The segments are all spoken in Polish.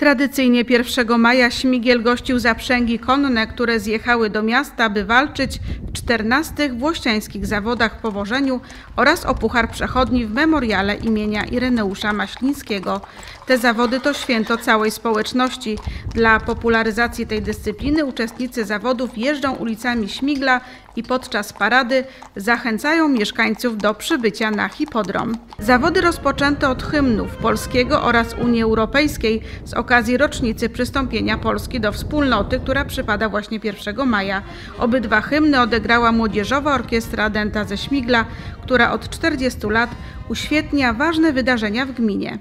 Tradycyjnie 1 maja Śmigiel gościł zaprzęgi konne, które zjechały do miasta, by walczyć w 14 włościańskich zawodach w powożeniu oraz o Puchar Przechodni w memoriale imienia Ireneusza Maślińskiego. Te zawody to święto całej społeczności. Dla popularyzacji tej dyscypliny uczestnicy zawodów jeżdżą ulicami Śmigla i podczas parady zachęcają mieszkańców do przybycia na hipodrom. Zawody rozpoczęto od hymnów polskiego oraz Unii Europejskiej z okazji rocznicy przystąpienia Polski do wspólnoty, która przypada właśnie 1 maja. Obydwa hymny odegrała Młodzieżowa Orkiestra Denta ze Śmigla, która od 40 lat uświetnia ważne wydarzenia w gminie.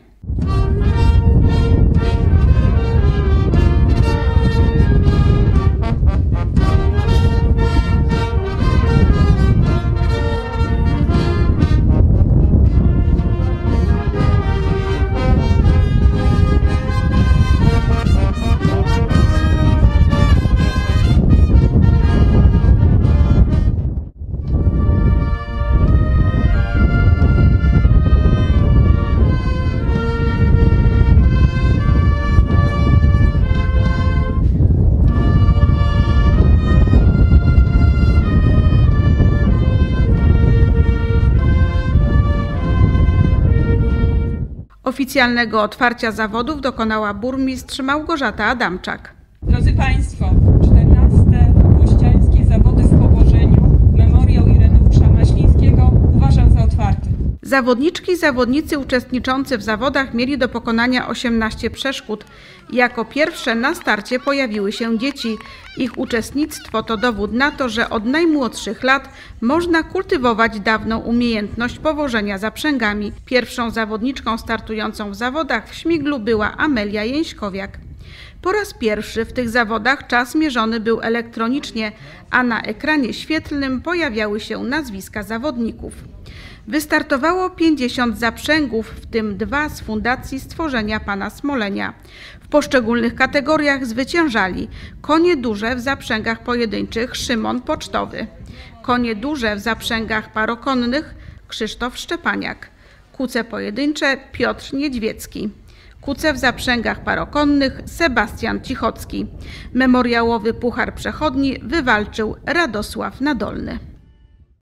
Oficjalnego otwarcia zawodów dokonała burmistrz Małgorzata Adamczak. Drodzy Państwo, 14. Włościańskie zawody w położeniu Memoriał Ireneusza Maślińskiego uważam za otwarty. Zawodniczki i zawodnicy uczestniczący w zawodach mieli do pokonania 18 przeszkód. Jako pierwsze na starcie pojawiły się dzieci. Ich uczestnictwo to dowód na to, że od najmłodszych lat można kultywować dawną umiejętność powożenia zaprzęgami. Pierwszą zawodniczką startującą w zawodach w Śmiglu była Amelia Jęśkowiak. Po raz pierwszy w tych zawodach czas mierzony był elektronicznie, a na ekranie świetlnym pojawiały się nazwiska zawodników. Wystartowało 50 zaprzęgów, w tym dwa z Fundacji Stworzenia Pana Smolenia. W poszczególnych kategoriach zwyciężali konie duże w zaprzęgach pojedynczych Szymon Pocztowy, konie duże w zaprzęgach parokonnych Krzysztof Szczepaniak, kuce pojedyncze Piotr Niedźwiecki. Kuce w zaprzęgach parokonnych Sebastian Cichocki. Memoriałowy Puchar Przechodni wywalczył Radosław Nadolny.